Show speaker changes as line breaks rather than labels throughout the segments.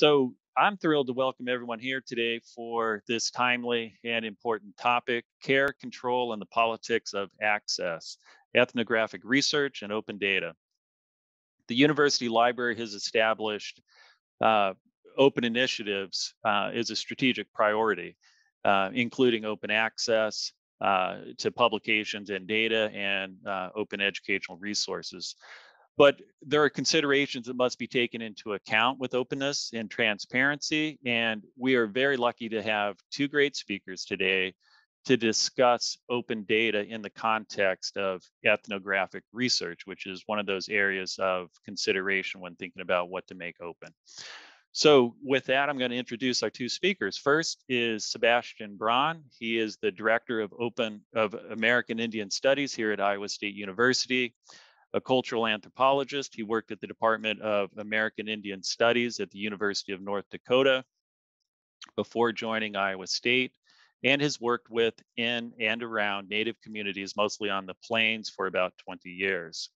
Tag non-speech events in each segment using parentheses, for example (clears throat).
So I'm thrilled to welcome everyone here today for this timely and important topic, care, control, and the politics of access, ethnographic research and open data. The university library has established uh, open initiatives uh, is a strategic priority, uh, including open access uh, to publications and data and uh, open educational resources. But there are considerations that must be taken into account with openness and transparency. And we are very lucky to have two great speakers today to discuss open data in the context of ethnographic research, which is one of those areas of consideration when thinking about what to make open. So with that, I'm going to introduce our two speakers. First is Sebastian Braun. He is the Director of Open of American Indian Studies here at Iowa State University, a cultural anthropologist. He worked at the Department of American Indian Studies at the University of North Dakota before joining Iowa State and has worked with in and around Native communities, mostly on the plains for about 20 years.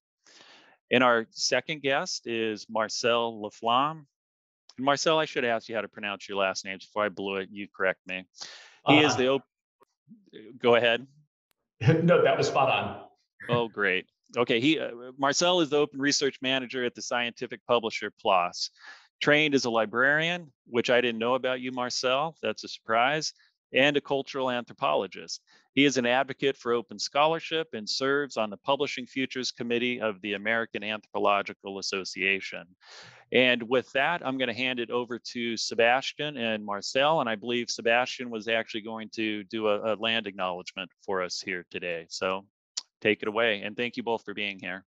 And our second guest is Marcel LaFlamme. Marcel, I should ask you how to pronounce your last name before I blew it. You correct me. He uh, is the. Uh-huh. Op- Go ahead. (laughs)
no, that was spot on.
Oh, great. Okay, he uh, Marcel is the open research manager at the scientific publisher PLOS. Trained as a librarian, which I didn't know about you, Marcel. That's a surprise and a cultural anthropologist. He is an advocate for open scholarship and serves on the Publishing Futures Committee of the American Anthropological Association. And with that, I'm going to hand it over to Sebastian and Marcel. And I believe Sebastian was actually going to do a, a land acknowledgement for us here today. So take it away. And thank you both for being here.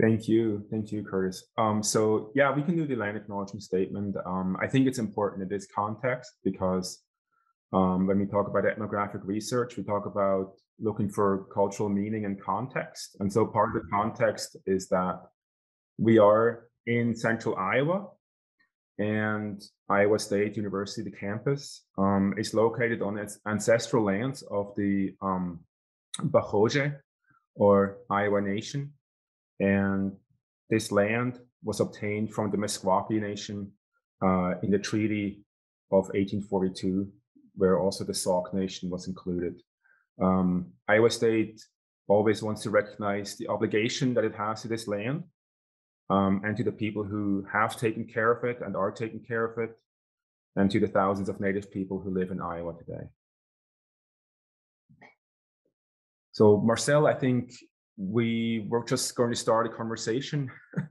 Thank you. Thank you, Curtis. Um, so yeah, we can do the land acknowledgement statement. Um, I think it's important in this context because um, when we talk about ethnographic research, we talk about looking for cultural meaning and context. And so part of the context is that we are in central Iowa and Iowa State University, the campus, um, is located on its ancestral lands of the um, Bakhoje or Iowa Nation. And this land was obtained from the Meskwaki Nation uh, in the Treaty of 1842 where also the Sauk Nation was included. Um, Iowa State always wants to recognize the obligation that it has to this land um, and to the people who have taken care of it and are taking care of it, and to the thousands of Native people who live in Iowa today. So, Marcel, I think we were just going to start a conversation (laughs)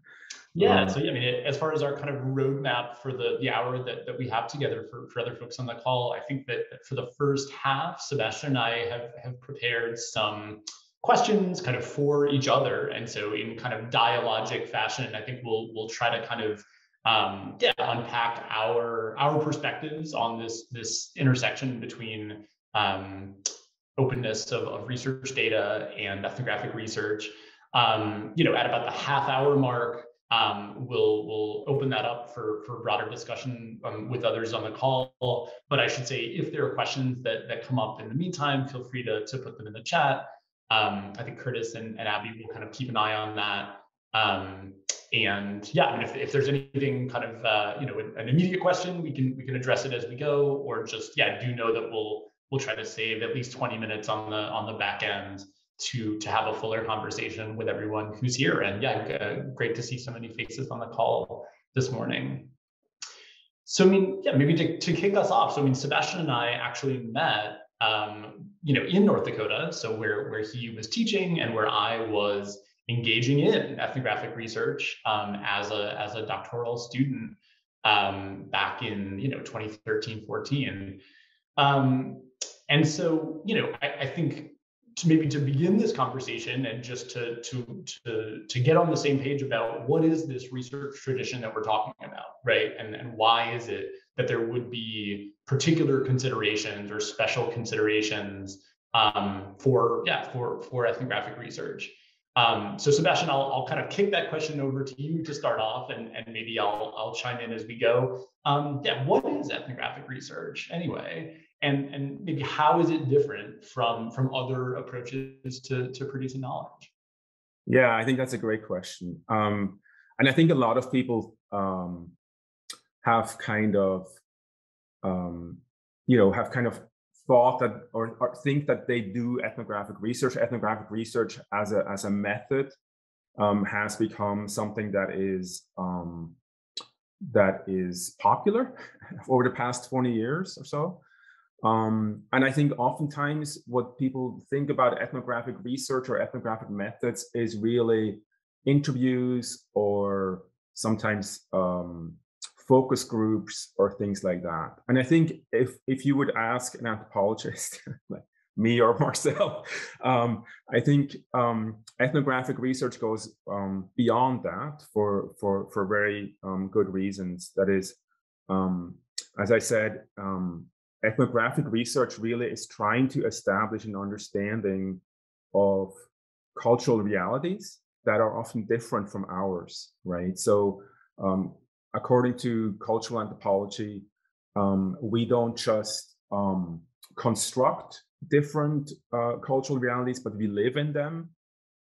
Yeah. Um, so yeah, I mean, as far as our kind of roadmap for the the hour that, that we have together for, for other folks on the call, I think that, that for the first half, Sebastian and I have have prepared some questions kind of for each other. And so in kind of dialogic fashion, I think we'll we'll try to kind of um, yeah, unpack our our perspectives on this this intersection between um, openness of, of research data and ethnographic research. Um, you know, at about the half hour mark, um, we'll we'll open that up for for broader discussion um, with others on the call. But I should say, if there are questions that that come up in the meantime, feel free to to put them in the chat. Um, I think Curtis and, and Abby will kind of keep an eye on that. Um, and yeah, I mean, if, if there's anything kind of uh, you know an immediate question, we can we can address it as we go, or just yeah, do know that we'll we'll try to save at least 20 minutes on the on the back end to to have a fuller conversation with everyone who's here. And yeah, uh, great to see so many faces on the call this morning. So I mean, yeah, maybe to, to kick us off. So I mean, Sebastian and I actually met, um, you know, in North Dakota. So where where he was teaching and where I was engaging in ethnographic research um, as a as a doctoral student um, back in you know 2013 14 um, and so you know I, I think to maybe to begin this conversation and just to to to to get on the same page about what is this research tradition that we're talking about right and and why is it that there would be particular considerations or special considerations um, for yeah for for ethnographic research um, so Sebastian, I'll, I'll kind of kick that question over to you to start off, and, and maybe I'll, I'll chime in as we go. Um, yeah, what is ethnographic research anyway? And and maybe how is it different from from other approaches to to producing knowledge
yeah i think that's a great question um, and i think a lot of people um, have kind of, um, you know, have kind of thought that or, or, think that they do ethnographic research. Ethnographic research as a as a method um, has become something that is um, that is popular (laughs) over the past 20 years or so. Um, and I think oftentimes what people think about ethnographic research or ethnographic methods is really interviews or sometimes um, focus groups or things like that. And I think if if you would ask an anthropologist (laughs) like me or (laughs) Marcel, um, I think um, ethnographic research goes um, beyond that for for for very um, good reasons. That is, as I said, ethnographic research really is trying to establish an understanding of cultural realities that are often different from ours, right? So, um, according to cultural anthropology, um, we don't just um, construct different uh, cultural realities, but we live in them,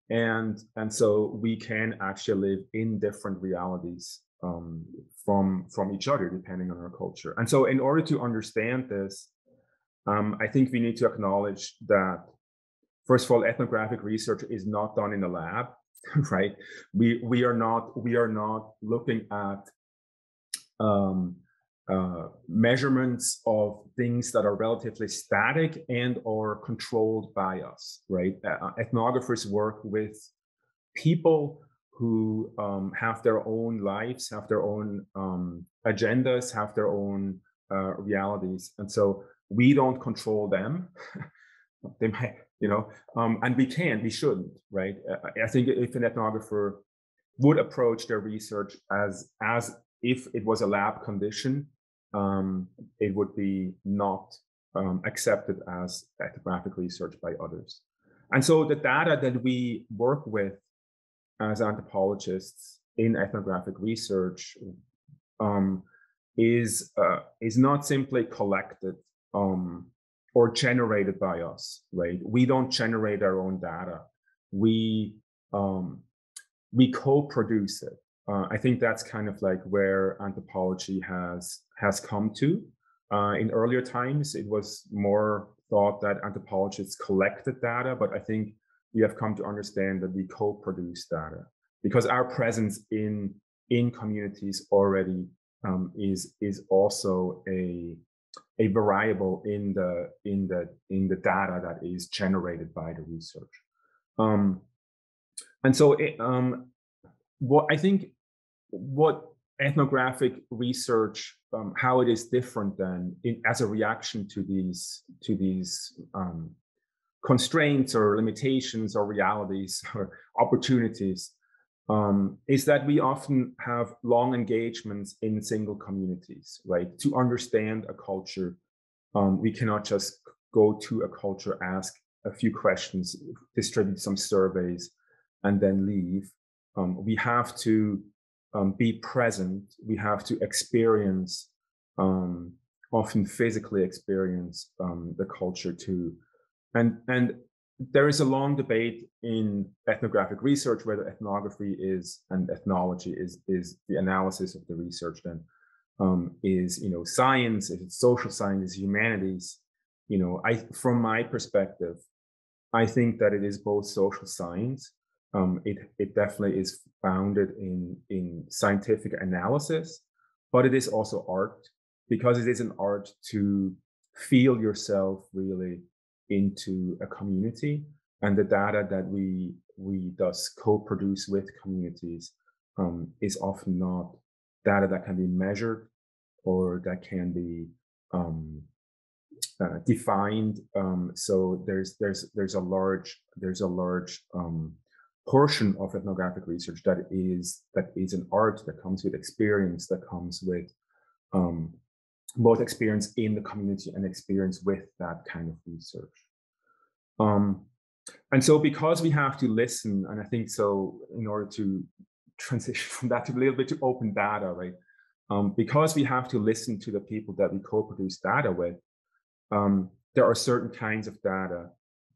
and and so we can actually live in different realities um, from from each other depending on our culture. And so, in order to understand this, um, I think we need to acknowledge that first of all, ethnographic research is not done in the lab, (laughs) right? We we are not we are not looking at um, uh, measurements of things that are relatively static and are controlled by us, right? Uh, ethnographers work with people who um, have their own lives, have their own um, agendas, have their own uh, realities, and so we don't control them. (laughs) they might, you know, um, and we can't, we shouldn't, right? I think if an ethnographer would approach their research as as if it was a lab condition, um, it would be not um, accepted as ethnographic research by others. And so the data that we work with as anthropologists in ethnographic research um, is uh, is not simply collected um, or generated by us, right? We don't generate our own data. We um, we co-produce it. Uh, I think that's kind of like where anthropology has has come to. Uh, in earlier times, it was more thought that anthropologists collected data, but I think we have come to understand that we co-produce data because our presence in in communities already um, is is also a a variable in the in the in the data that is generated by the research. Um, and so it, um, what i think what ethnographic research um, how it is different than in, as a reaction to these to these um, constraints or limitations or realities (laughs) or opportunities um, is that we often have long engagements in single communities, right? To understand a culture, um, we cannot just go to a culture, ask a few questions, distribute some surveys, and then leave. Um, we have to um, be present. We have to experience, um, often physically experience um, the culture too. And and there is a long debate in ethnographic research whether ethnography is and ethnology is is the analysis of the research then um, is you know science is it social science is humanities? You know i from my perspective i think that it is both social science um, it it definitely is founded in in scientific analysis but it is also art because it is an art to feel yourself really into a community and the data that we we thus co-produce with communities um, is often not data that can be measured or that can be um, uh, defined. Um, so there's there's there's a large there's a large um, portion of ethnographic research that is that is an art that comes with experience that comes with um, both experience in the community and experience with that kind of research. Um, and so because we have to listen, and I think so in order to transition (laughs) from that to a little bit to open data, right? Um, because we have to listen to the people that we co-produce data with, um, there are certain kinds of data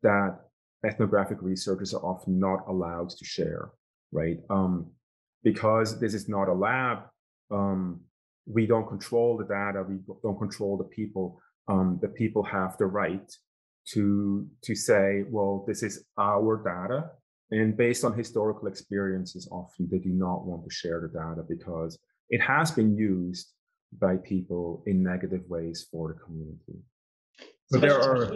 that ethnographic researchers are often not allowed to share, right? Um, because this is not a lab, um, we don't control the data, we don't control the people. Um, the people have the right to to say, well, this is our data, and based on historical experiences, often they do not want to share the data because it has been used by people in negative ways for the community.
So there are.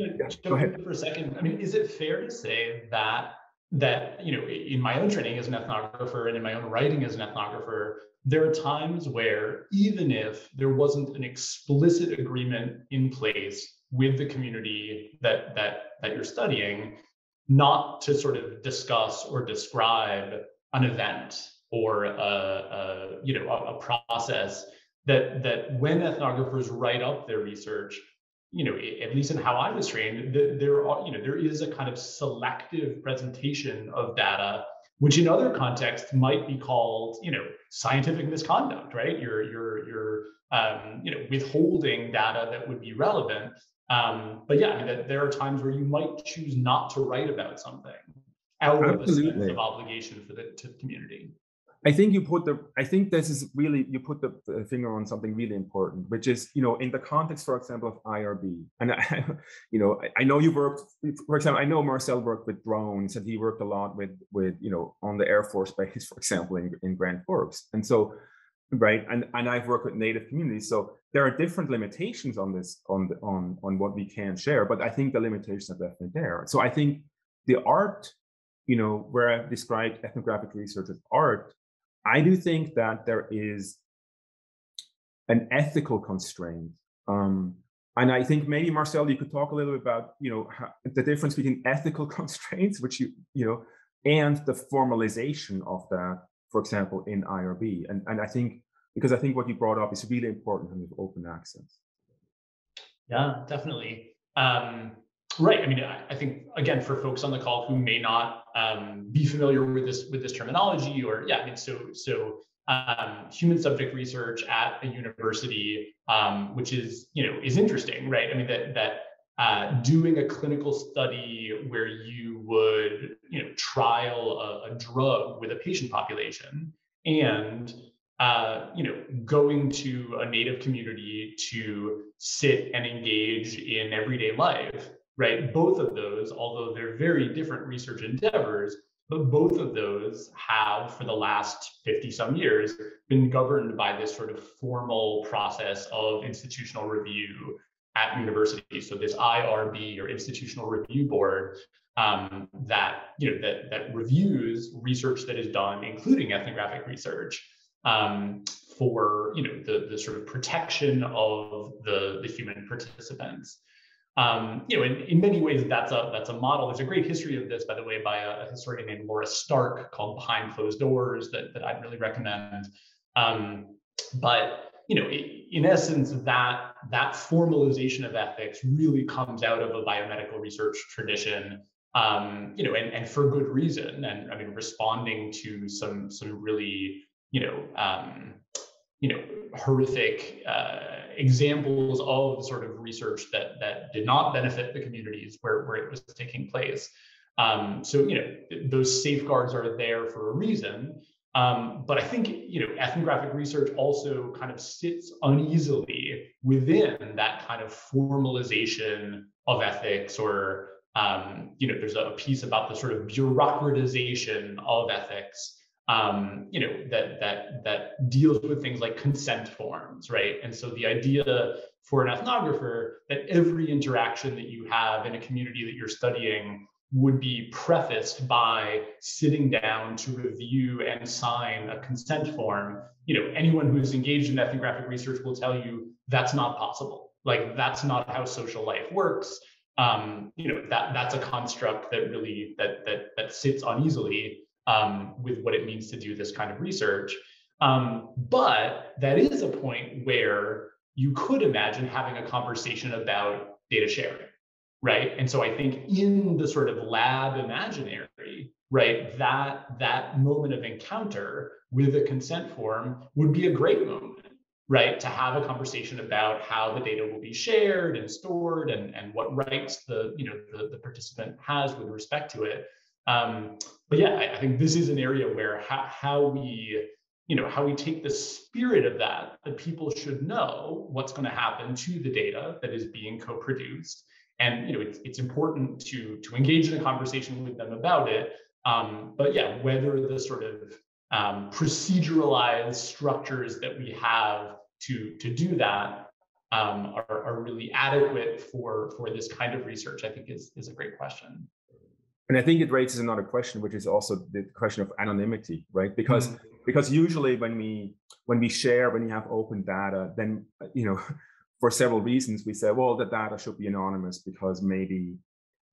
Go ahead for a second. I mean, is it fair to say that that you know, in my own training as an ethnographer and in my own writing as an ethnographer, there are times where even if there wasn't an explicit agreement in place with the community that that that you're studying, not to sort of discuss or describe an event or a, a you know a, a process that that when ethnographers write up their research you know, at least in how I was trained, there are, you know, there is a kind of selective presentation of data, which in other contexts might be called, you know, scientific misconduct, right? You're you're you're um, you know withholding data that would be relevant. Um, but yeah, I mean, there are times where you might choose not to write about something out Absolutely. of a sense of obligation for the to the community.
I think you put the, I think this is really, you put the, the, finger on something really important, which is, you know, in the context, for example, of IRB. And, I, (laughs) you know, I, I know you worked, for example, I know Marcel worked with drones and he worked a lot with, with, you know, on the Air Force Base, (laughs) for example, in, in Grand Forks. And so, right, and, and I've worked with native communities. So there are different limitations on this, on, the, on, on what we can share, but I think the limitations are definitely there. So I think the art, you know, where I've described ethnographic research as art, I do think that there is an ethical constraint. Um, and I think maybe Marcel, you could talk a little bit about, you know, how, the difference between (laughs) ethical constraints, which you, you know, and the formalization of that, for example, in IRB. And, and I think, because I think what you brought up is really important in open access.
Yeah, definitely. Um, Right. I mean, I think again for folks on the call who may not um, be familiar with this with this terminology, or yeah, I mean, so so um, human subject research at a university, um, which is you know is interesting, right? I mean that that uh, doing a clinical study where you would you know trial a, a drug with a patient population and uh, you know, going to a native community to sit and engage in everyday life right? Both of those, although they're very different research endeavors, but both of those have, for the last 50 some years, been governed by this sort of formal process of institutional review at universities. So this IRB or Institutional Review Board um, that you know that that reviews research that is done, including ethnographic research, um, for you know the the sort of protection of the the human participants. Um, you know, in, in many ways, that's a that's a model. There's a great history of this, by the way, by a, a historian named Laura Stark called Behind Closed Doors that, that I'd really recommend. Um, but you know, in essence, that that formalization of ethics really comes out of a biomedical research tradition. Um, you know, and, and for good reason. And I mean, responding to some some really, you know, um, you know, horrific uh, examples of sort of research that that did not benefit the communities where, where it was taking place. Um, so you know those safeguards are there for a reason. Um, but I think you know ethnographic research also kind of sits uneasily within that kind of formalization of ethics or um, you know there's a piece about the sort of bureaucratization of ethics um, you know, that that that deals with things like consent forms, right? And so the idea for an ethnographer that every interaction that you have in a community that you're studying would be prefaced by sitting down to review and sign a consent form. You know, anyone who's engaged in ethnographic research will tell you that's not possible. Like that's not how social life works. Um, you know, that that's a construct that really that that that sits uneasily um, with what it means to do this kind of research. Um, but that is a point where you could imagine having a conversation about data sharing, right? And so I think in the sort of lab imaginary, right, that that moment of encounter with a consent form would be a great moment, right, to have a conversation about how the data will be shared and stored and, and what rights the you know the, the participant has with respect to it. Um, but yeah, I, I, think this is an area where how, how we you know how we take the spirit of that that people should know what's going to happen to the data that is being co-produced. And you know it's, it's important to to engage in a conversation with them about it. Um, but yeah whether the sort of um, proceduralized structures that we have to to do that um, are, are really adequate for for this kind of research i think is is a great question
and I think it raises another question, which is also the question of anonymity, right? Because mm-hmm. because usually when we when we share, when you have open data, then you know, (laughs) for several reasons, we say, well, the data should be anonymous because maybe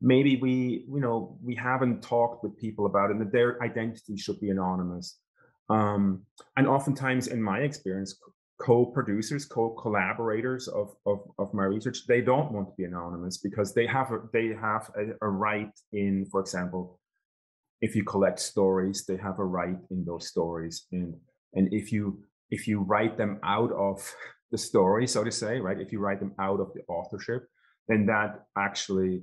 maybe we you know we haven't talked with people about it, and that their identity should be anonymous. Um, and oftentimes, in my experience, co-producers, co-collaborators of, of, of my research, they don't want to be anonymous because they have a, they have a, a right in, for example, if you collect stories, they have a right in those stories. And and if you if you write them out of the story, so to say, right? If you write them out of the authorship, then that actually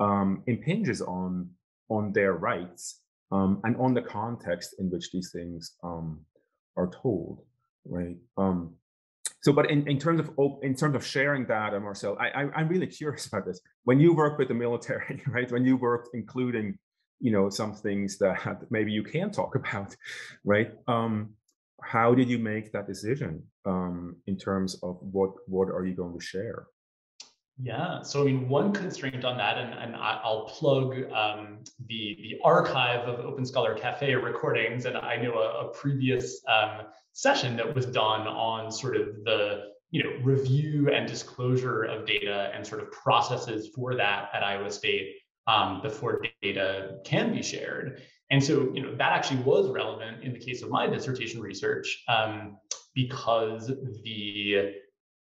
um, impinges on on their rights um, and on the context in which these things um, are told right? Um, so, but in, in terms of in terms of sharing data, Marcel, I, I am really curious (laughs) about this. When you work with the military, (laughs) right? When you work, including, you know, some things that (laughs) maybe you can talk about, right? Um, how did you make that decision um, in terms of what what are you going to share?
Yeah, so I mean, one constraint on that, and, and I'll plug um, the the archive of Open Scholar Cafe recordings, and I know a, a previous um, session that was done on sort of the you know review and disclosure of data and sort of processes for that at Iowa State um, before data can be shared. And so you know that actually was relevant in the case of my dissertation research um, because the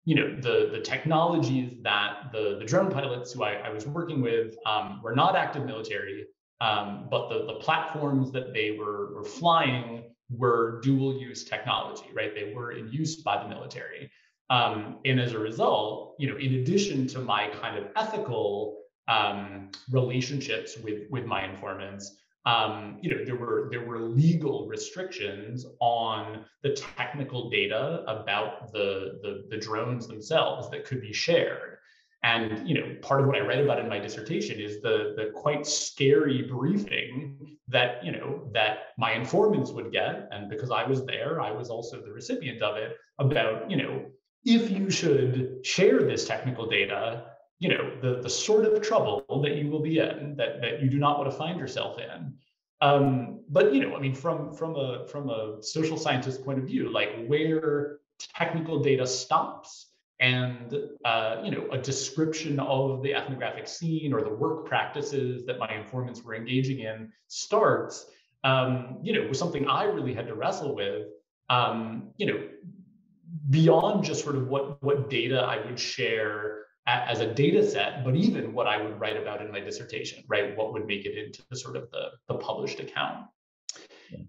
you know the the technologies that the the drone pilots who I, I was working with um, were not active military, um, but the the platforms that they were were flying were dual use technology, right? They were in use by the military, um, and as a result, you know, in addition to my kind of ethical um, relationships with with my informants, um, you know, there were there were legal restrictions on the technical data about the, the, the drones themselves that could be shared. And you know, part of what I read about in my dissertation is the the quite scary briefing that you know that my informants would get, and because I was there, I was also the recipient of it. About you know, if you should share this technical data, you know the the sort of trouble that you will be in that that you do not want to find yourself in. Um, but you know i mean from from a from a social scientist point of view like where technical data stops and uh, you know a description of the ethnographic scene or the work practices that my informants were engaging in starts um, you know was something i really had to wrestle with um, you know beyond just sort of what what data i would share as a data set, but even what I would write about in my dissertation, right? What would make it into the sort of the, the published account.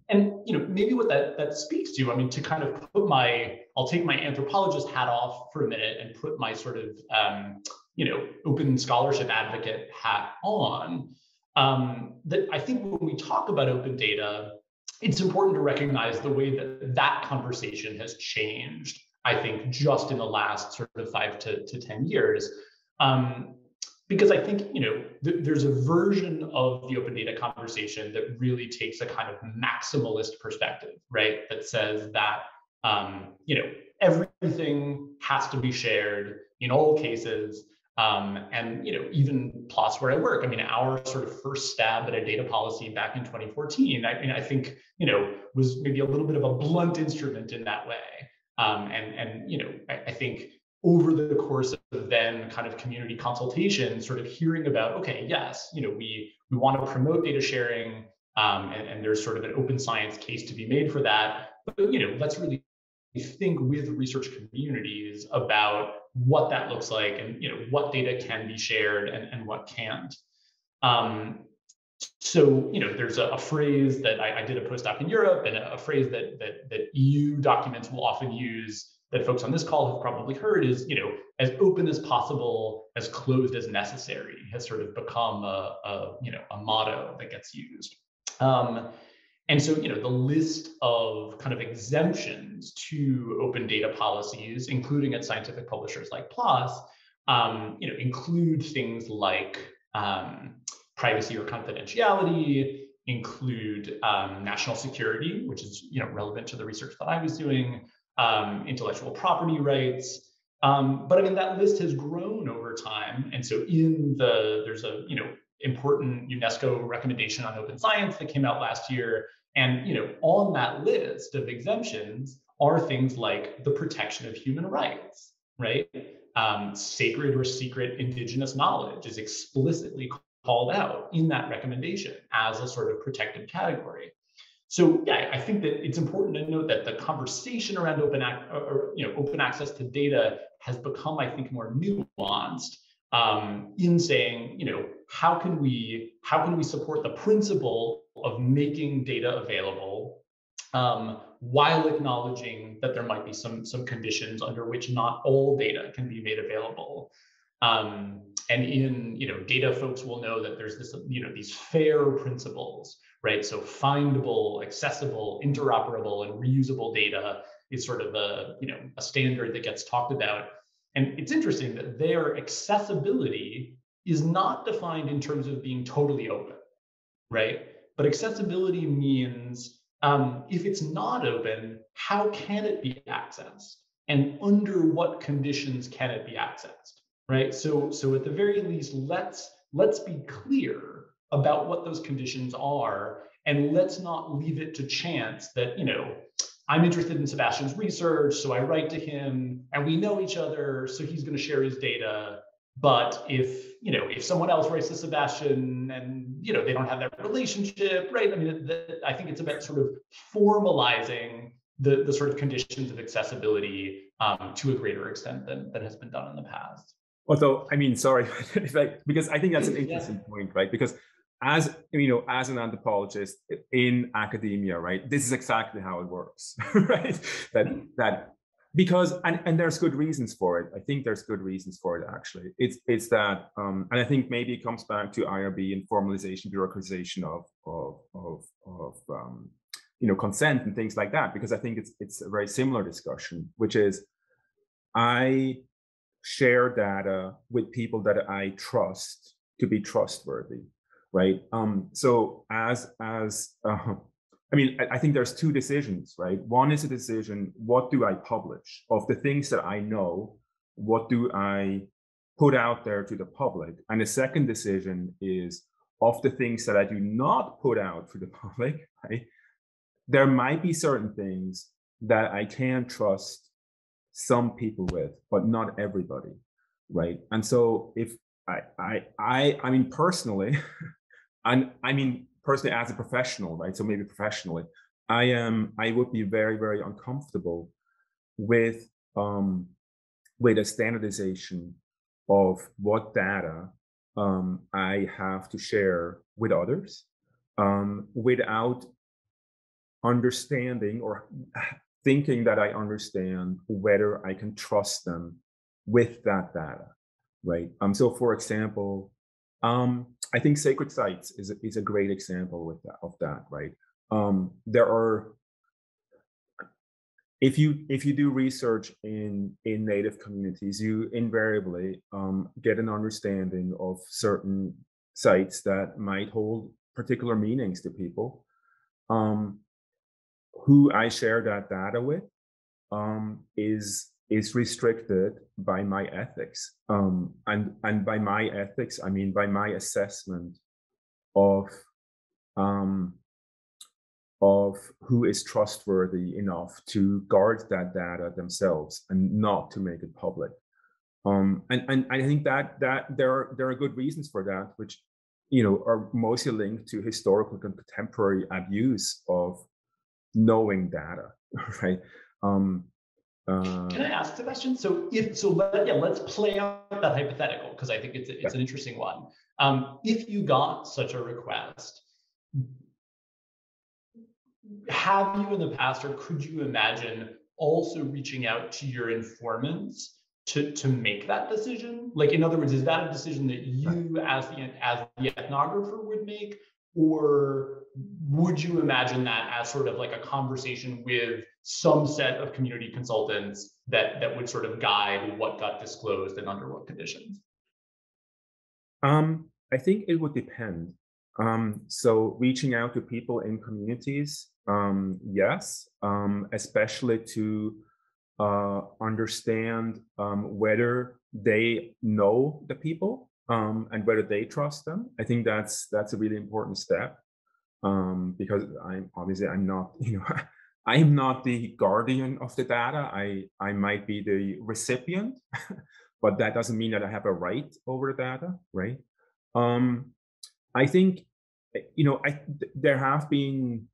And you know, maybe what that that speaks to, I mean, to kind of put my, I'll take my anthropologist hat off for a minute and put my sort of um, you know, open scholarship advocate hat on. Um, that I think when we talk about open data, it's important to recognize the way that that conversation has changed I think, just in the last sort of five to, to 10 years. Um, because I think, you know, th- there's a version of the open data conversation that really takes a kind of maximalist perspective, right? That says that, um, you know, everything has to be shared in all cases. Um, and you know, even PLOS where I work. I mean, our sort of first stab at a data policy back in 2014. I mean, I think you know was maybe a little bit of a blunt instrument in that way. Um, and, and, you know, I, I think over the course of then kind of community consultation, sort of hearing about, okay, yes, you know, we, we want to promote data sharing um, and, and there's sort of an open science case to be made for that. But, you know, let's really think with research communities about what that looks like and you know what data can be shared and, and what can't um, so you know there's a, a phrase that I, I, did a postdoc in Europe and a, a, phrase that, that that EU documents will often use that folks on this call have probably heard is you know as open as possible as closed as necessary has sort of become a, a you know a motto that gets used. Um, and so, you know, the list of kind of exemptions to open data policies, including at scientific publishers like PLOS, um, you know, include things like um, privacy or confidentiality, include um, national security, which is you know relevant to the research that I was doing, um, intellectual property rights. Um, but I mean that list has grown over time, and so in the there's a you know important UNESCO recommendation on open science that came out last year, and you know on that list of exemptions are things like the protection of human rights, right? Um, sacred or secret indigenous knowledge is explicitly called out in that recommendation as a sort of protected category. So yeah, I think that it's important to note that the conversation around open ac- or, you know open access to data has become, I think, more nuanced um, in saying, you know, how can we how can we support the principle of making data available um, while acknowledging that there might be some some conditions under which not all data can be made available. Um, and in you know data folks will know that there's this you know these fair principles right? So findable accessible interoperable and reusable data is sort of a you know a standard that gets talked about. And it's interesting that their accessibility is not defined in terms of being totally open right? But accessibility means um, if it's not open how can it be accessed? And under what conditions can it be accessed right? So, so at the very least, let's let's be clear about what those conditions are, and let's not leave it to chance that you know I'm interested in Sebastian's research, so I write to him, and we know each other, so he's going to share his data. But if you know if someone else writes to Sebastian and you know they don't have that relationship, right? I mean, the, I think it's about sort of formalizing the, the sort of conditions of accessibility um, to a greater extent than, than has been done in the past.
Although, I mean, sorry, (laughs) like, because I think that's an interesting yeah. point, right? Because as you know, as an anthropologist in academia, right, this is exactly how it works, (laughs) right? That that because and, and there's good reasons for it. I think there's good reasons for it actually. It's it's that um, and I think maybe it comes back to IRB and formalization, bureaucratization of of of, of um, you know consent and things like that. Because I think it's it's a very similar discussion, which is I share data with people that I trust to be trustworthy, right? Um, so as as uh, I mean, I, I think there's two decisions, right? One is a decision: what do I publish of the things that I know? What do I put out there to the public? And the second decision is of the things that I do not put out to the (laughs) public, right? There might be certain things that I can trust some people with, but not everybody, right? And so if I I I I mean personally, (laughs) and I mean personally as a professional, right? So maybe professionally, I am I would be very very uncomfortable with um with a standardization of what data um, I have to share with others um, without understanding or thinking that I understand whether I can trust them with that data, right? Um, so for example, um, I think sacred sites is a, is a great example with that, of that, right? Um, there are, if you if you do research in in native communities, you invariably um, get an understanding of certain sites that might hold particular meanings to people. Um, who I share that data with um, is is restricted by my ethics, um, and and by my ethics, I mean by my assessment of um, of who is trustworthy enough to guard that data themselves and not to make it public. Um, and, and I think that that there are there are good reasons for that, which you know are mostly linked to historical and contemporary abuse of knowing data, (laughs) right? Um,
uh, Can I ask the question? So if so, let, yeah, let's play out that hypothetical because I think it's it's yeah. an interesting one. Um, if you got such a request, have you in the past, or could you imagine also reaching out to your informants to to make that decision? Like, in other words, is that a decision that you, as the as the ethnographer, would make, or would you imagine that as sort of like a conversation with some set of community consultants that that would sort of guide what got disclosed and under what conditions?
Um, I think it would depend. Um, so reaching out to people in communities, um, yes, um, especially to uh, understand um, whether they know the people um, and whether they trust them. I think that's that's a really important step um, because I'm obviously I'm not (laughs) you know I'm not the guardian of the data. I I might be the recipient, (laughs) but that doesn't mean that I have a right over the data, right? Um, I think eh, you know I there have been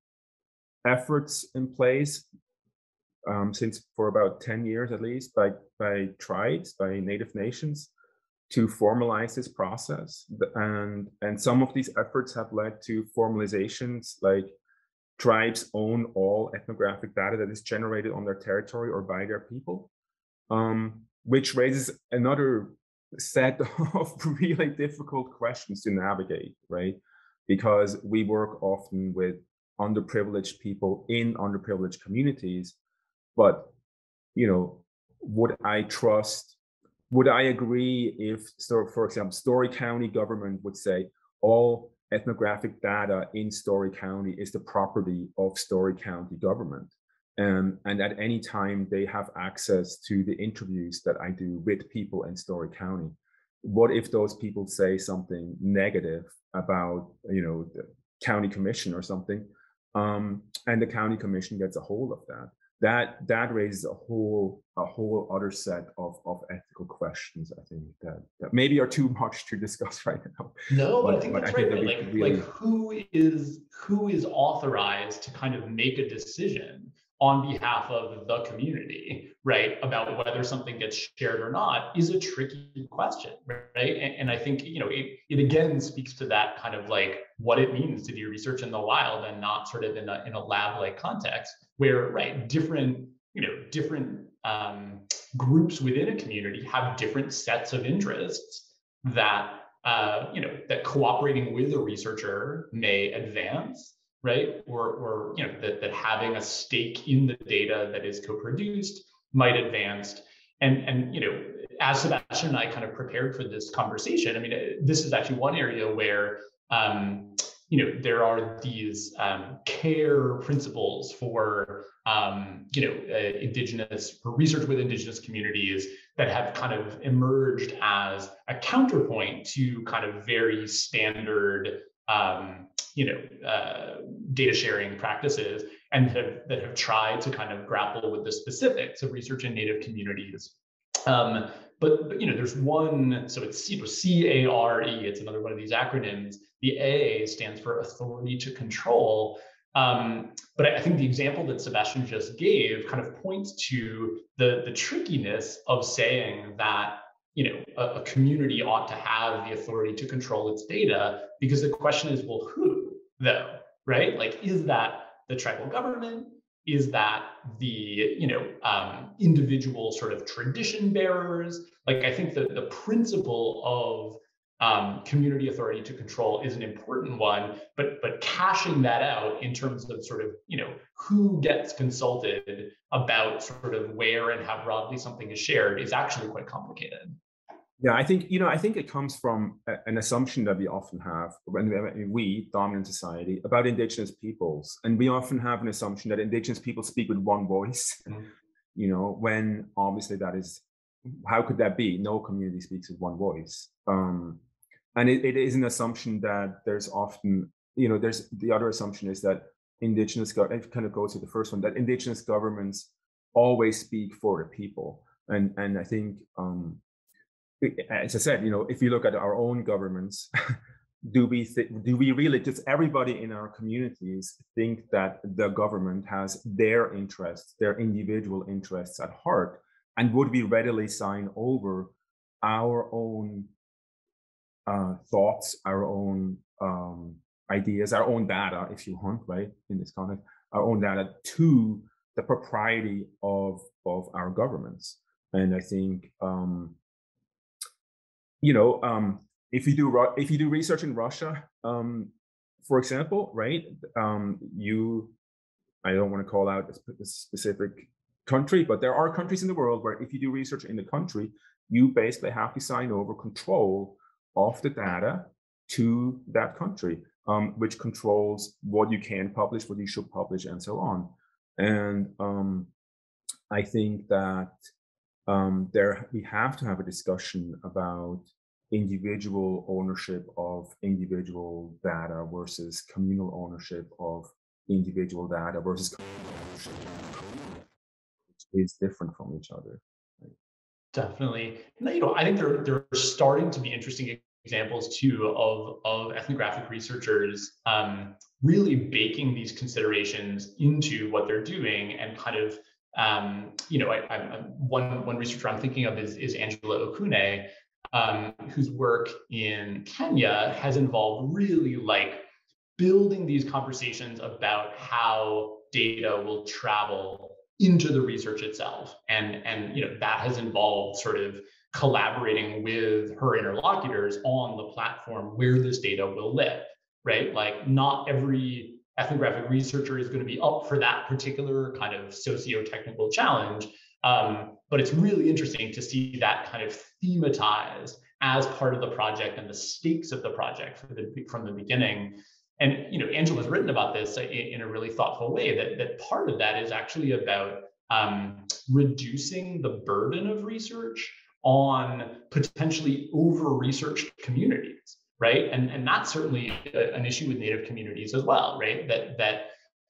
efforts in place um, since for about 10 years at least by by tribes by native nations to formalize this process. And and some of these efforts have led to formalizations like tribes own all ethnographic data that is generated on their territory or by their people um, which raises another set (laughs) of really difficult questions to navigate right? Because we work often with underprivileged people in underprivileged communities but you know would i trust would i agree if so for example story county government would say all ethnographic data in story county is the property of story county government um, and at any time they have access to the interviews that i do with people in story county what if those people say something negative about you know the county commission or something? Um, and the county commission gets a hold of that that that raises a whole a whole other set of of ethical questions i think that that maybe are too much to discuss (laughs) right now.
No but, but i think that's I right think like really... like who is who is authorized to kind of make a decision on behalf of the community, right, about whether something gets shared or not is a tricky question, right? And, and, I think, you know, it, it again speaks to that kind of like what it means to do research in the wild and not sort of in a, in a lab-like context where, right, different, you know, different um, groups within a community have different sets of interests that, uh, you know, that cooperating with a researcher may advance right? Or, or you know, that, that having a stake in the data that is co-produced might advance. And, and you know, as Sebastian and I kind of prepared for this conversation, I mean, this is actually one area where um, you know there are these um, care principles for um, you know uh, indigenous for research with indigenous communities that have kind of emerged as a counterpoint to kind of very standard um, you know uh, data sharing practices and have, that have tried to kind of grapple with the specifics of research in native communities. Um, but, but, you know there's one so it's you know c-a-r-e it's another one of these acronyms. The a stands for authority to control. Um, but I think the example that Sebastian just gave kind of points to the, the trickiness of saying that you know a, a, community ought to have the authority to control its data because the question is well who though right? Like is that the tribal government is that the you know um, individual sort of tradition bearers? Like i think that the principle of um, community authority to control is an important one but but cashing that out in terms of sort of you know who gets consulted about sort of where and how broadly something is shared is actually quite complicated
yeah, I think you know. I think it comes from a, an assumption that we often have when we, dominant society, about indigenous peoples, and we often have an assumption that indigenous people speak with one voice. (laughs) Mm-hmm. You know, when obviously that is, how could that be? No community speaks with one voice, um, and it, it is an assumption that there's often, you know, there's the other assumption is that indigenous it kind of goes to the first one that indigenous governments always speak for the people, and and I think. Um, as I said, you know, if you look at our own governments, (laughs) do we th- do we really does everybody in our communities think that the government has their interests, their individual interests at heart, and would we readily sign over our own uh, thoughts, our own um, ideas, our own data, if you want, right, in this context, our own data to the propriety of of our governments? And I think um, you know, um, if you do if you do research in Russia, um, for example, right? Um, you, I don't want to call out a specific country, but there are countries in the world where if you do research in the country, you basically have to sign over control of the data to that country, um, which controls what you can publish, what you should publish, and so on. And um, I think that um, there we have to have a discussion about individual ownership of individual data versus communal ownership of individual data versus which is different from each other.
Definitely. You know, I think there, there are starting to be interesting examples too of, of ethnographic researchers um, really baking these considerations into what they're doing and kind of um, you know, I, I, one one researcher I'm thinking of is, is Angela Okune, um, whose work in Kenya has involved really like building these conversations about how data will travel into the research itself, and and you know that has involved sort of collaborating with her interlocutors on the platform where this data will live, right? Like not every ethnographic researcher is going to be up for that particular kind of socio-technical challenge. Um, but it's really interesting to see that kind of thematized as part of the project and the stakes of the project from the, from the beginning. And you know, Angela's written about this in, in a really thoughtful way. That that part of that is actually about um, reducing the burden of research on potentially over-researched communities right? And and that's certainly a, an issue with Native communities as well, right? That that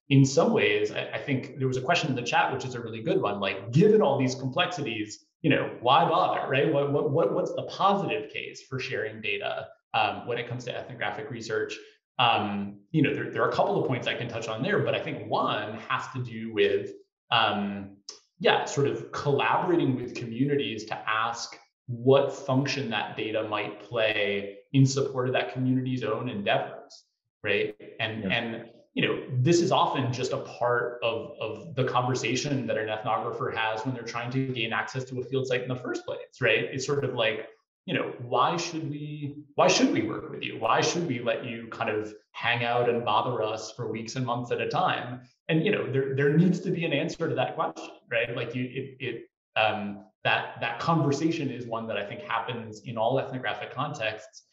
in some ways, I, I, think there was a question in the chat, which is a really good one. Like, given all these complexities, you know, why bother, right? What what, what what's the positive case for sharing data um, when it comes to ethnographic research? Um, you know, there, there are a couple of points I can touch on there, but I think one has to do with um, yeah, sort of collaborating with communities to ask what function that data might play in support of that community's own endeavors right? And yeah. and you know this is often just a part of of the conversation that an ethnographer has when they're trying to gain access to a field site in the first place right? It's sort of like you know why should we why should we work with you? Why should we let you kind of hang out and bother us for weeks and months at a time? And you know there there needs to be an answer to that question right? Like you it, it um, that that conversation is one that I think happens in all ethnographic contexts.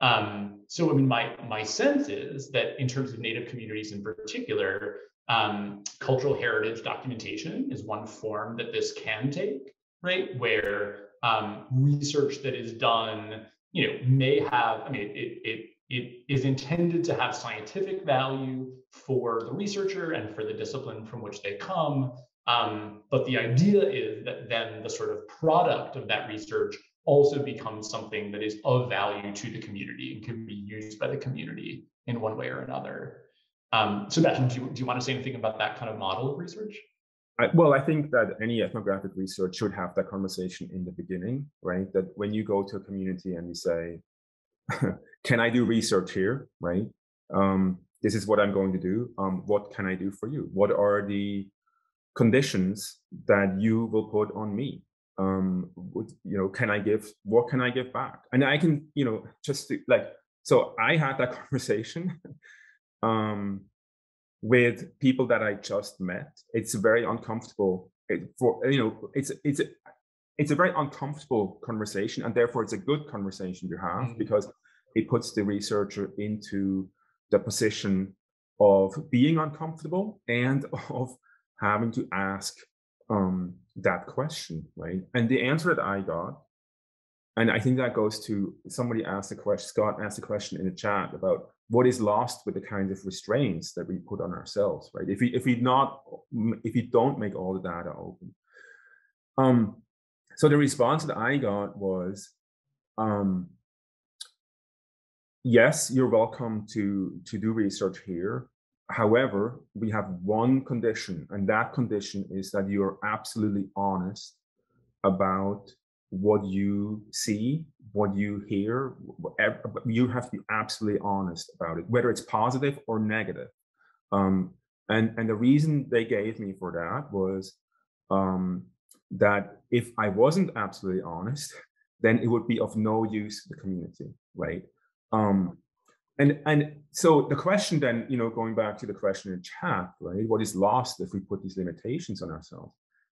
Um, so I mean, my my sense is that in terms of Native communities in particular, um, cultural heritage documentation is one form that this can take, right? Where um, research that is done, you know, may have. I mean, it it it is intended to have scientific value for the researcher and for the discipline from which they come, um, but the idea is that then the sort of product of that research also becomes something that is of value to the community and can be used by the community in one way or another. Um, Sebastian, do you, do you want to say anything about that kind of model of research?
I, well, I think that any ethnographic research should have that conversation in the beginning, right? That when you go to a community and you say, (laughs) "Can I do research here?" Right? Um, this is what I'm going to do. Um, what can I do for you? What are the conditions that you will put on me um would, you know can i give what can i give back and i can you know just like so i had that (laughs) conversation um with people that i just met it's very uncomfortable it, for you know it's it's a, it's a very uncomfortable conversation and therefore it's a good conversation to have mm-hmm. because it puts the researcher into the position of being uncomfortable and (laughs) of having to ask um, that question, right? And the answer that I got, and I think that goes to somebody asked a question, Scott asked a question in the chat about what is lost with the kinds of restraints that we put on ourselves, right? If we if we not if we don't make all the data open. Um, so the response that I got was, um, yes, you're welcome to to do research here, However, we have one condition, and that condition is that you are absolutely honest about what you see, what you hear. You have to be absolutely honest about it, whether it's positive or negative. Um, and and the reason they gave me for that was um, that if I wasn't absolutely honest, then it would be of no use to the community, right? Um, and and so the question then, you know, going back to the question in chat, right? What is lost if we put these limitations on ourselves?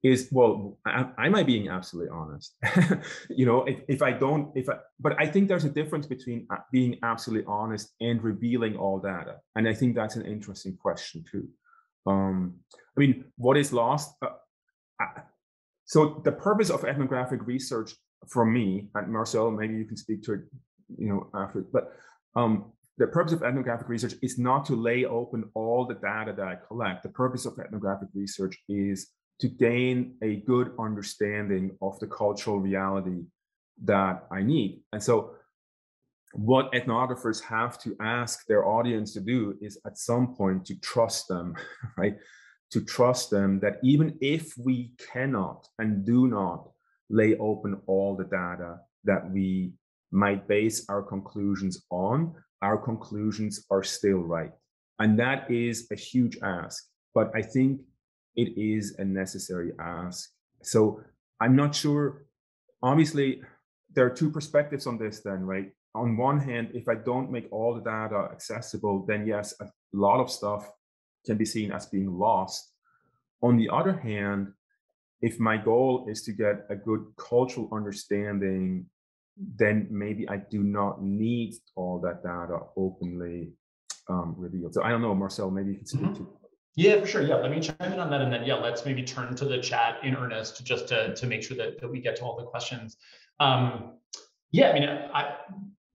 Is well, am I being absolutely honest? (laughs) you know, if, if I don't, if I, but I think there's a difference between uh, being absolutely honest and revealing all data, and I think that's an interesting question too. Um, I mean, what is lost? Uh, uh, so the purpose of ethnographic research for me, and Marcel, maybe you can speak to it, you know, after, but um, the purpose of ethnographic research is not to lay open all the data that I collect. The purpose of ethnographic research is to gain a good understanding of the cultural reality that I need. And so what ethnographers have to ask their audience to do is at some point to trust them, (laughs) right? To trust them that even if we cannot and do not lay open all the data that we might base our conclusions on, our conclusions are still right. And that is a huge ask, but I think it is a necessary ask. So I'm not sure. Obviously, there are two perspectives on this, then, right? On one hand, if I don't make all the data accessible, then yes, a lot of stuff can be seen as being lost. On the other hand, if my goal is to get a good cultural understanding then maybe I do not need all that data openly um, revealed. So I don't know, Marcel, maybe you can speak mm-hmm. to.
Yeah, for sure. Yeah, let me chime in on that, and then yeah, let's maybe turn to the chat in earnest just to to make sure that that we get to all the questions. Um, yeah, I mean, I,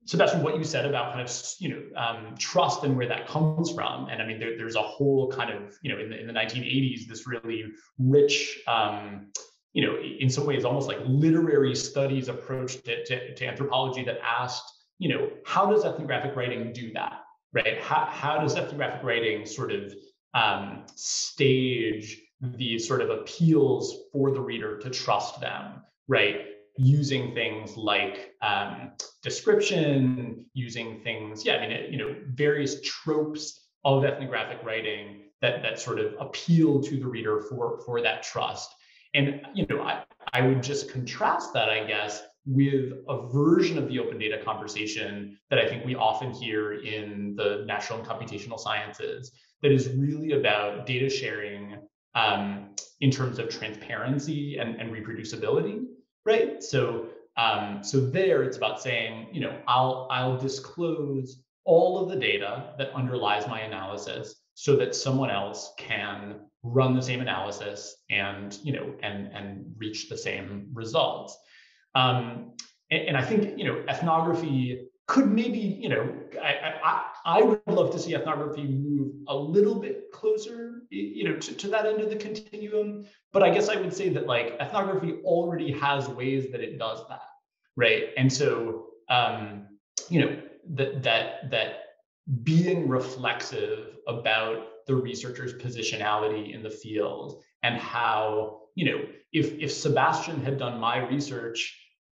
Sebastian, what you said about kind of you know um, trust and where that comes from, and I mean, there, there's a whole kind of you know in the in the 1980s this really rich um, you know, in some ways, almost like literary studies approach to, to, to, anthropology that asked, you know, how does ethnographic writing do that, right? How, how does ethnographic writing sort of um, stage these sort of appeals for the reader to trust them, right? Using things like um, description, using things, yeah, I mean, it, you know, various tropes of ethnographic writing that that sort of appeal to the reader for for that trust and you know, I, I would just contrast that, I guess, with a version of the open data conversation that I think we often hear in the natural and computational sciences that is really about data sharing um, in terms of transparency and, and reproducibility, right? So um, so there it's about saying, you know, I'll I'll disclose all of the data that underlies my analysis so that someone else can run the same analysis and you know and and reach the same results. Um, and, and, i think you know ethnography could maybe you know I, I i would love to see ethnography move a little bit closer you know to, to that end of the continuum. But i guess i would say that like ethnography already has ways that it does that right? And so um you know that that that being reflexive about the researcher's positionality in the field and how you know if if sebastian had done my research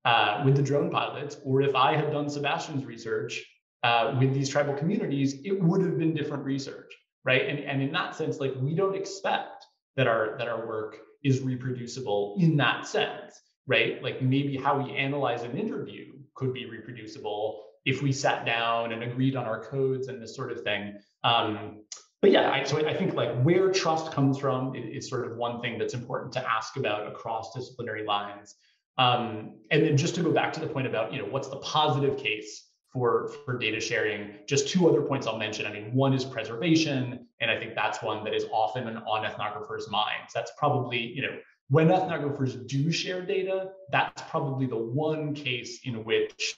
uh, with the drone pilots or if i had done sebastian's research uh, with these tribal communities it would have been different research right and, and in that sense like we don't expect that our that our work is reproducible in that sense right like maybe how we analyze an interview could be reproducible if we sat down and agreed on our codes and this sort of thing. Um, but yeah, I, so I think like where trust comes from is, sort of one thing that's important to ask about across disciplinary lines. Um, and then just to go back to the point about, you know, what's the positive case for, for data sharing, just two other points I'll mention. I mean, one is preservation, and I think that's one that is often on ethnographers' minds. That's probably, you know, when ethnographers do share data, that's probably the one case in which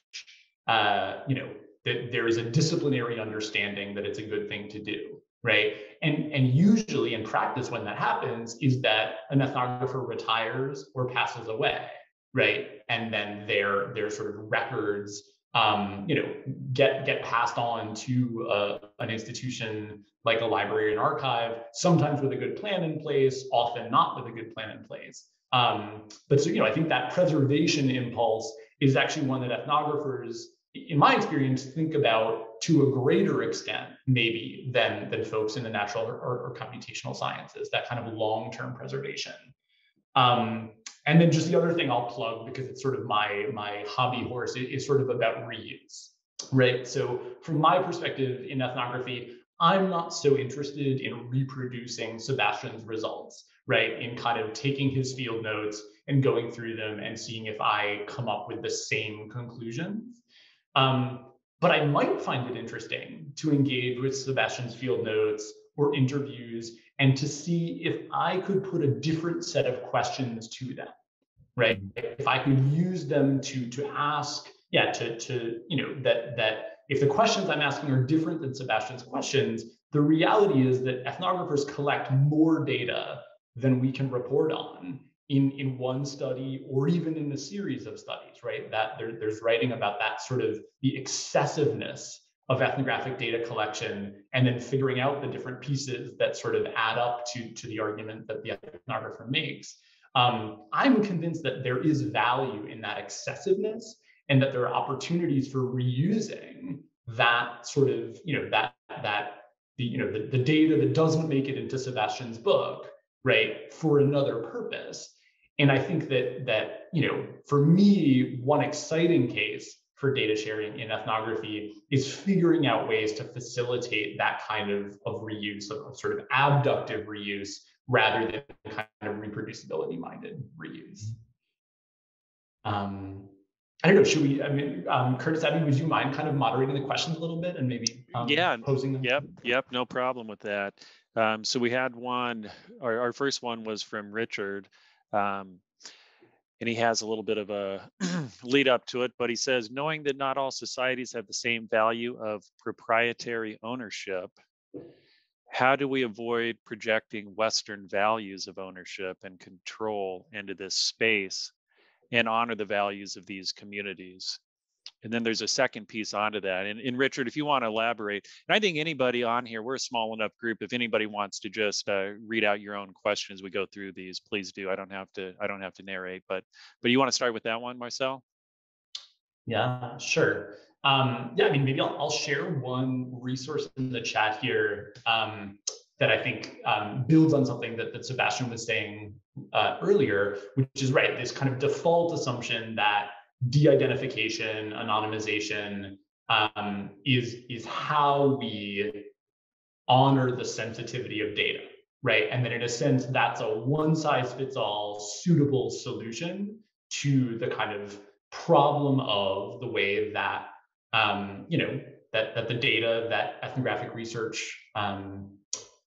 uh, you know, that there is a disciplinary understanding that it's a good thing to do, right? And and usually in practice, when that happens, is that an ethnographer retires or passes away, right? And then their their sort of records, um, you know, get get passed on to uh, an institution like a library and archive, sometimes with a good plan in place, often not with a good plan in place. Um, but so you know, I think that preservation impulse is actually one that ethnographers in my experience, think about to a greater extent, maybe than than folks in the natural or, or computational sciences. That kind of long-term preservation. Um, and then just the other thing I'll plug because it's sort of my my hobby horse is, sort of about reuse, right? So from my perspective in ethnography, I'm not so interested in reproducing Sebastian's results, right? In kind of taking his field notes and going through them and seeing if I come up with the same conclusions. Um, but I might find it interesting to engage with Sebastian's field notes or interviews and to see if I could put a different set of questions to them, right? If I could use them to to ask, yeah, to to you know that that if the questions I'm asking are different than Sebastian's questions, the reality is that ethnographers collect more data than we can report on in, in one study or even in a series of studies, right? That there, there's writing about that sort of the excessiveness of ethnographic data collection and then figuring out the different pieces that sort of add up to, to the argument that the ethnographer makes. Um, I'm convinced that there is value in that excessiveness and that there are opportunities for reusing that sort of, you know, that that the, you know, the, the data that doesn't make it into Sebastian's book, right, for another purpose. And I think that that, you know, for me, one exciting case for data sharing in ethnography is figuring out ways to facilitate that kind of, of reuse, of, sort of abductive reuse, rather than kind of reproducibility minded reuse. Um, I don't know. Should we? I mean, um, Curtis, Abby, would you mind kind of moderating the questions a little bit and maybe um,
yeah
posing them?
Yep, yep, no problem with that. Um, so we had one. Our, our first one was from Richard, um, and he has a little bit of a (clears throat) lead up to it. But he says, knowing that not all societies have the same value of proprietary ownership, how do we avoid projecting Western values of ownership and control into this space? and honor the values of these communities. And then there's a second piece onto that. And, and Richard, if you want to elaborate, and I think anybody on here, we're a small enough group. If anybody wants to just uh, read out your own questions, we go through these. Please do. I don't have to. I don't have to narrate. But but you want to start with that one, Marcel?
Yeah, sure. Um, yeah, I mean, maybe I'll, I'll share one resource in the chat here um, that I think um, builds on something that, that Sebastian was saying uh, earlier, which is right, this kind of default assumption that de-identification, anonymization um, is, is how we honor the sensitivity of data, right? And then in a sense, that's a one size fits all suitable solution to the kind of problem of the way that, um, you know, that, that the data that ethnographic research um,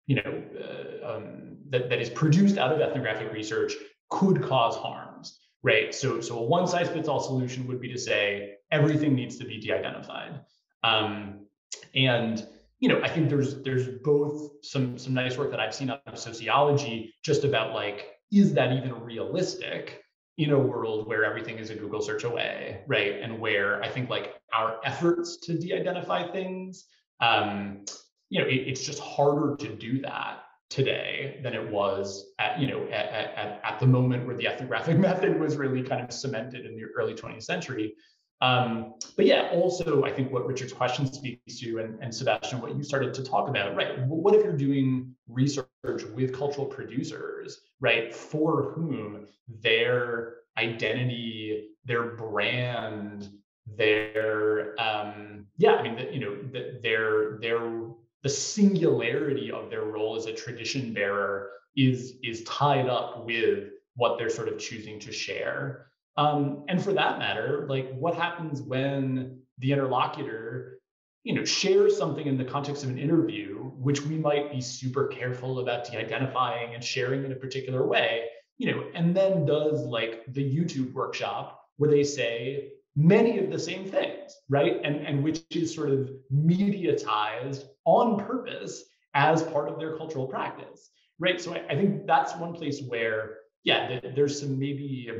you know, uh, um, that, that is produced out of ethnographic research could cause harms, right? So, so a one size fits all solution would be to say everything needs to be de-identified. Um, and you know, I think there's there's both some some nice work that I've seen out of sociology just about like, is that even realistic in a world where everything is a Google search away, right? And where I think like our efforts to de-identify things um, you know, it, it's just harder to do that today than it was at, you know, at, at, at the moment where the ethnographic (laughs) method was really kind of cemented in the early 20th century. Um, but yeah, also I think what Richard's question speaks to, and, and Sebastian, what you started to talk about, right? What if you're doing research with cultural producers, right? For whom their identity, their brand, their um, yeah, I mean, the, you know, their their the singularity of their role as a tradition bearer is is tied up with what they're sort of choosing to share. Um, and for that matter like what happens when the interlocutor you know shares something in the context of an interview which we might be super careful about de-identifying and sharing in a particular way you know and then does like the youtube workshop where they say many of the same things, right? And, and which is sort of mediatized on purpose as part of their cultural practice, right? So I, I think that's one place where, yeah, there's some maybe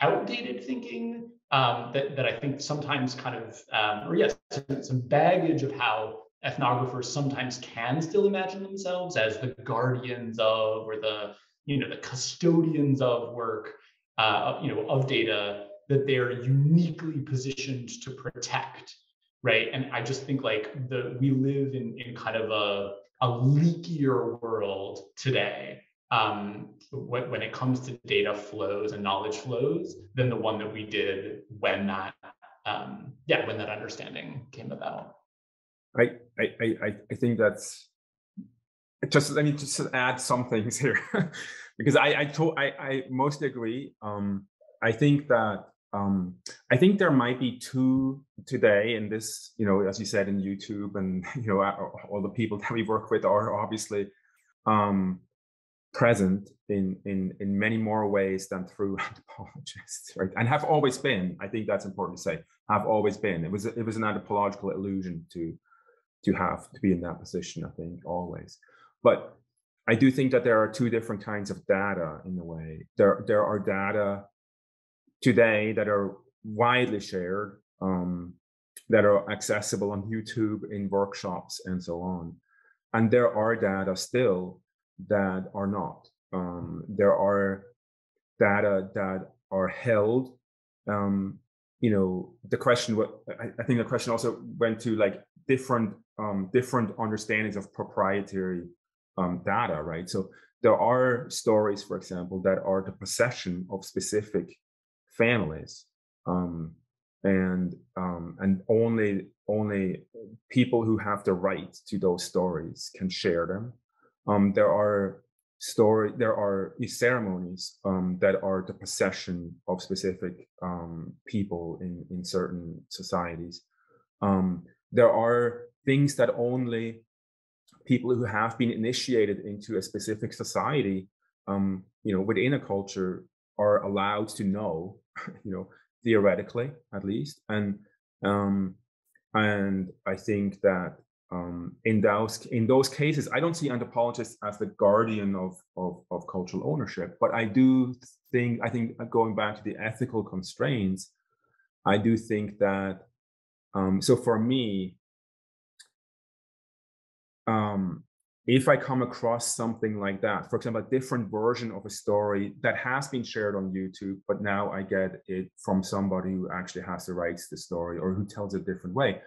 outdated thinking um, that, that I think sometimes kind of, um, or yes, some, some baggage of how ethnographers sometimes can still imagine themselves as the guardians of or the you know the custodians of work uh, you know of data that they're uniquely positioned to protect right and i just think like the we live in in kind of a a leakier world today um, when, when it comes to data flows and knowledge flows than the one that we did when that um, yeah when that understanding came about.
I I I I think that's just let me just add some things here (laughs) because I I, to, I I mostly agree. Um, I think that um, I think there might be two today in this, you know, as you said in YouTube, and (laughs) you know, all the people that we work with are obviously um, present in in in many more ways than through (laughs) anthropologists, right? And have always been. I think that's important to say. Have always been. It was it was an anthropological illusion to to have to be in that position. I think always, but I do think that there are two different kinds of data in a way. There there are data today that are widely shared, um, that are accessible on YouTube in workshops and so on. And there are data still that are not. Um, there are data that are held. Um, you know, the question. What I, I, think the question also went to like different um, different understandings of proprietary um, data, right? So there are stories, for example, that are the possession of specific families um, and um, and only only people who have the right to those stories can share them. Um, there are story there are ceremonies um, that are the possession of specific um, people in in certain societies. Um, there are things that only people who have been initiated into a specific society, you know, within a culture, are allowed to know (laughs) you know, theoretically at least. And um, and I think that um, in those in those cases, I don't see anthropologists as the guardian of, of, of cultural ownership, but I do think I think uh, going back to the ethical constraints, I do think that um, so for me, um, if I come across something like that, for example, a different version of a story that has been shared on YouTube, but now I get it from somebody who actually has the rights to the story or who tells it a different way,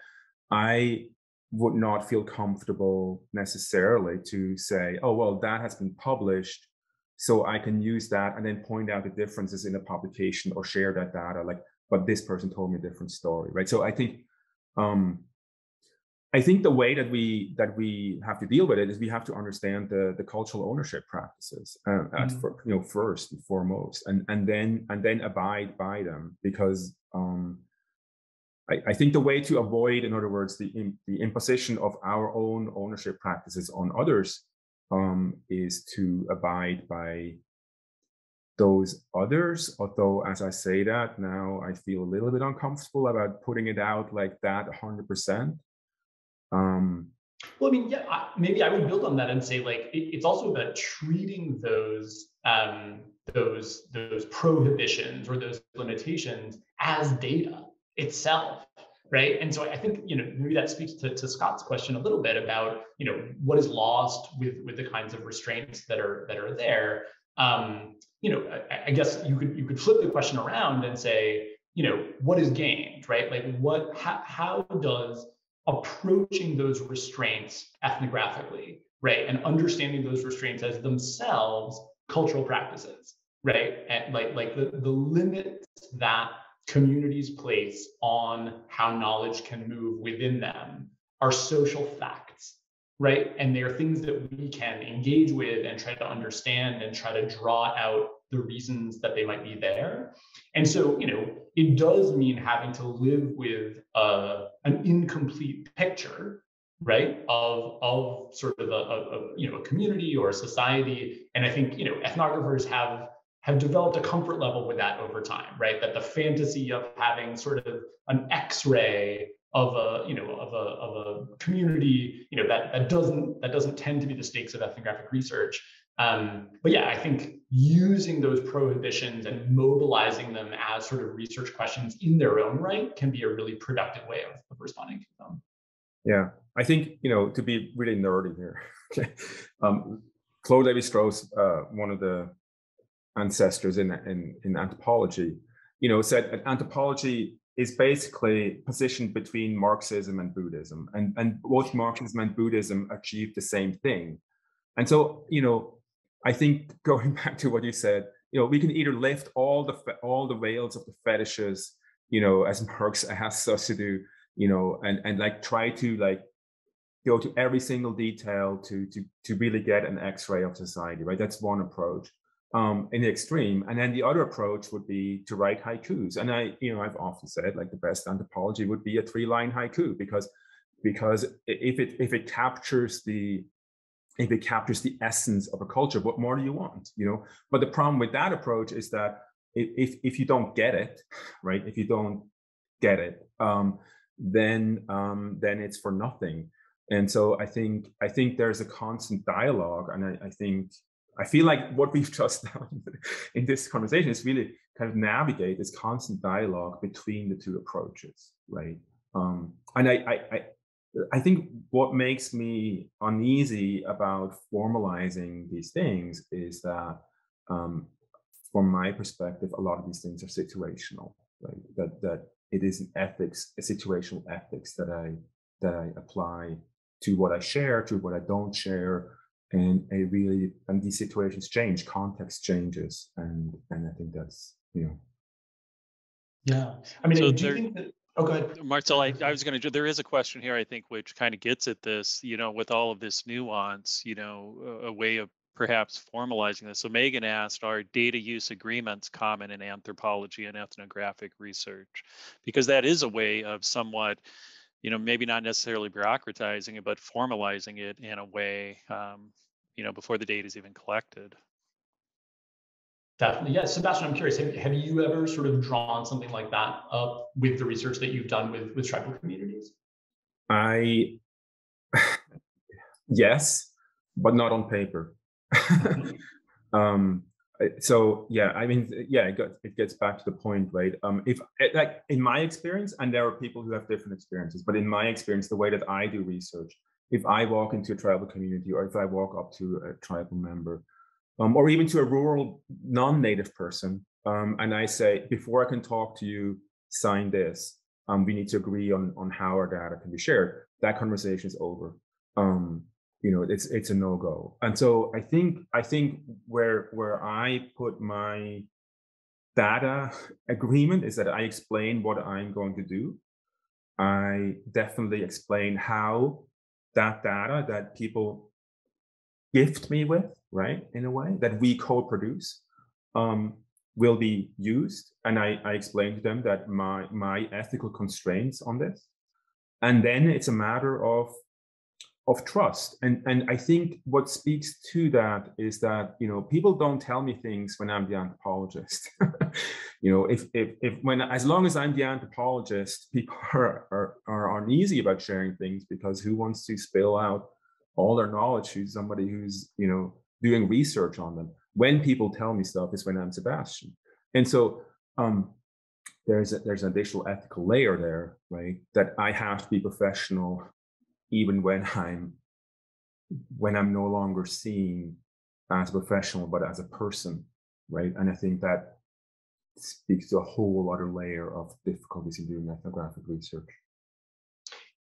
I would not feel comfortable necessarily to say, oh, well, that has been published. So I can use that and then point out the differences in the publication or share that data, like, but this person told me a different story, right? So I think um, I think the way that we that we have to deal with it is we have to understand the the cultural ownership practices uh, mm-hmm. for, you know first and foremost, and and then and then abide by them because um, I, I, think the way to avoid, in other words, the the imposition of our own ownership practices on others um, is to abide by those others. Although, as I say that now, I feel a little bit uncomfortable about putting it out like that, hundred percent
um, well, I mean, yeah, I, maybe I would build on that and say like it, it's also about treating those um, those those prohibitions or those limitations as data itself, right? And so I think you know maybe that speaks to, to Scott's question a little bit about you know what is lost with with the kinds of restraints that are that are there. Um, you know, I, I guess you could you could flip the question around and say, you know, what is gained, right? Like what how, how does approaching those restraints ethnographically, right? And understanding those restraints as themselves cultural practices, right? And like, like the, the limits that communities place on how knowledge can move within them are social facts, right? And they're things that we can engage with and try to understand and try to draw out the reasons that they might be there. And so, you know, it does mean having to live with uh, an incomplete picture, right, of of sort of a, a, you know a community or a society. And I think you know ethnographers have have developed a comfort level with that over time, right? That the fantasy of having sort of an X-ray of a you know of a of a community, you know that that doesn't that doesn't tend to be the stakes of ethnographic research. Um, but yeah, I think using those prohibitions and mobilizing them as sort of research questions in their own right can be a really productive way of, of responding to them.
Yeah, I think you know to be really nerdy here. (laughs) okay, um, Claude Lévi-Strauss, uh, one of the ancestors in, in in anthropology, you know, said that anthropology is basically positioned between Marxism and Buddhism, and and both Marxism and Buddhism achieve the same thing. And so, you know, I think going (laughs) back to what you said, you know, we can either lift all the all the veils of the fetishes you know, as (laughs) Marx asks us to do, you know, and and like try to like go to every single detail to to to really get an X-ray of society, right? That's one approach um, in the extreme. And then the other approach would be to write haikus. And I, you know, I've often said like the best anthropology would be a three-line haiku because because if it if it captures the if it captures the essence of a culture, what more do you want? You know, but the problem with that approach is that if if you don't get it, right? If you don't get it, um, then um, then it's for nothing. And so I think I think there's a constant dialogue, and I, I think I feel like what we've (laughs) just done in this conversation is really kind of navigate this constant dialogue between the two approaches, right? Um, and I, I, I, I think what makes me uneasy about formalizing these things is that, um, from my perspective, a lot of these things are situational, right? That that it is an ethics, a situational ethics that I that I apply to what I share, to what I don't share, and a really and these situations change context changes and and i think that's you know
yeah i mean
so
do there, you think that oh go ahead.
Marcel i, I was going to there is a question here i think which kind of gets at this you know with all of this nuance you know a, a way of perhaps formalizing this. So megan asked are data use agreements common in anthropology and ethnographic research? Because that is a way of somewhat you know, maybe not necessarily bureaucratizing it, but formalizing it in a way, um, you know, before the data is even collected.
Definitely. Yeah. Sebastian, I'm curious, have, have you ever sort of drawn something like that up with the research that you've done with, with tribal communities?
I, (sighs) yes, but not on paper. Mm-hmm. (laughs) um, so yeah i mean yeah it, got, it gets back to the point right um if like in my experience and there are people who have different experiences but in my experience the way that i do research if i walk into a tribal community or if i walk up to a tribal member um, or even to a rural non-native person um, and i say before i can talk to you sign this. Um, we need to agree on on how our data can be shared. That conversation is over. Um, you know it's it's a no-go. And so i think i think where where i put my data (laughs) agreement is that i explain what i'm going to do. I definitely explain how that data that people gift me with right in a way that we co-produce um, will be used. And I, I explain to them that my my ethical constraints on this. And then it's a matter of of trust. And and i think what speaks to that is that you know people don't tell me things when i'm the anthropologist. (laughs) You know if if if when as long as i'm the anthropologist people (laughs) are, are are uneasy about sharing things because who wants to spill out all their knowledge to somebody who's you know doing research on them when people tell me stuff is when i'm sebastian and so um there's a, there's an additional ethical layer there right that i have to be professional even when (laughs) I'm when I'm no longer seen as a professional, but as a person, right? And I think that speaks to a whole other layer of difficulties in doing ethnographic research.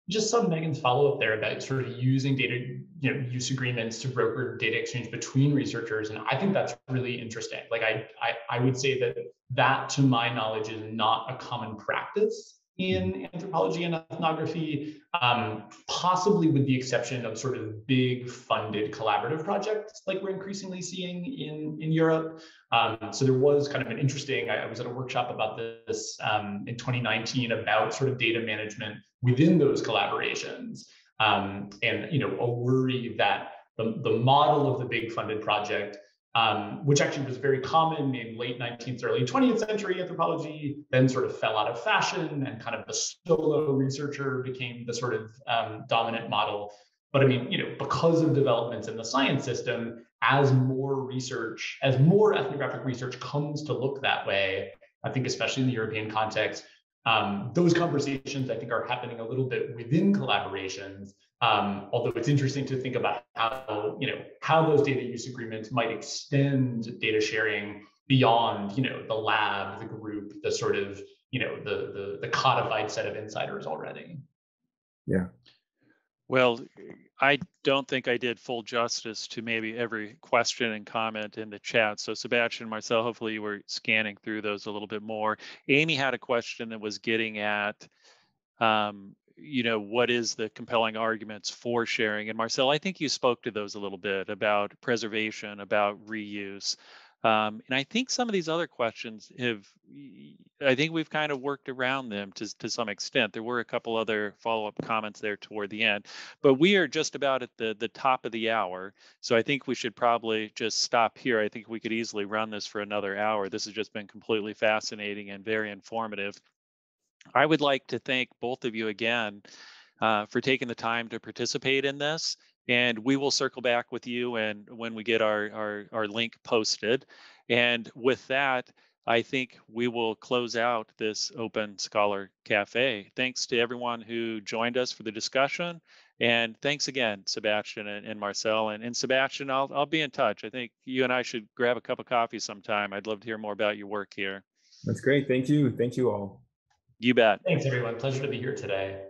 Just some Megan's follow up there about sort of using data, you know, use agreements to broker data exchange between researchers, and I think that's really interesting. Like I, I, I would say that that, to my knowledge, is not a common practice in anthropology and ethnography, um, possibly with the exception of sort of big funded collaborative projects like we're increasingly seeing in, in Europe. Um, so there was kind of an interesting, I, I was at a workshop about this um, in 2019 about sort of data management within those collaborations. Um, and, you know, a worry that the, the model of the big funded project um, which actually was very common in late 19th, early 20th century anthropology, then sort of fell out of fashion and kind of the solo researcher became the sort of um, dominant model. But I mean, you know, because of developments in the science system, as more research, as more ethnographic research comes to look that way, I think especially in the European context, um, those conversations I think are happening a little bit within collaborations um, although it's interesting to think about how you know how those data use agreements might extend data sharing beyond you know the lab, the group, the sort of you know the the, the codified set of insiders already.
Yeah.
Well, I don't think I did full justice to maybe every question and comment in the chat. So Sebastian, Marcel, hopefully you were scanning through those a little bit more. Amy had a question that was getting at, um, you know, what is the compelling arguments for sharing? And Marcel, I think you spoke to those a little bit about preservation, about reuse. Um, and I think some of these other questions have, I think we've kind of worked around them to, to some extent. There were a couple other follow-up comments there toward the end, but we are just about at the, the top of the hour. So I think we should probably just stop here. I think we could easily run this for another hour. This has just been completely fascinating and very informative. I would like to thank both of you again uh, for taking the time to participate in this and we will circle back with you and when we get our, our, our link posted. And with that, I think we will close out this Open Scholar Cafe. Thanks to everyone who joined us for the discussion. And thanks again, Sebastian and, and Marcel. And, and Sebastian, I'll, I'll be in touch. I think you and I should grab a cup of coffee sometime. I'd love to hear more about your work here.
That's great. Thank you. Thank you all.
You bet.
Thanks, everyone. Pleasure to be here today.